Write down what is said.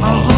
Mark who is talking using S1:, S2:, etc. S1: Oh.